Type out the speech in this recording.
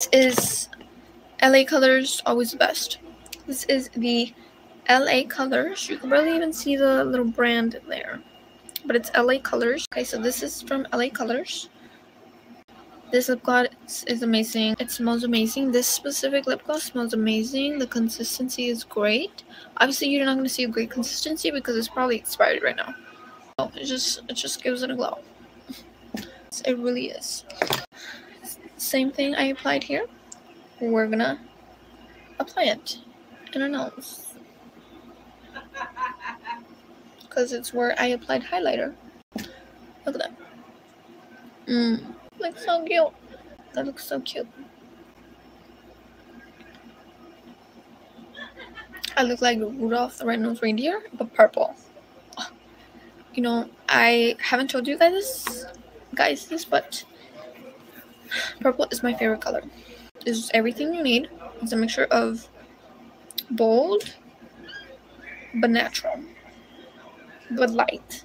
This is LA Colors, always the best. This is the LA Colors. You can barely even see the little brand there. But it's LA Colors. Okay, so this is from LA Colors. This lip gloss is amazing. It smells amazing. This specific lip gloss smells amazing. The consistency is great. Obviously, you're not going to see a great consistency because it's probably expired right now. Oh, it just it just gives it a glow. It really is. Same thing I applied here. We're gonna apply it in our nose. Because it's where I applied highlighter. Look at that. Mmm. Looks so cute. That looks so cute. I look like Rudolph the Red-Nosed Reindeer, but purple. You know, I haven't told you guys this, guys this, but purple is my favorite color. It's everything you need. It's a mixture of bold, but natural, but light.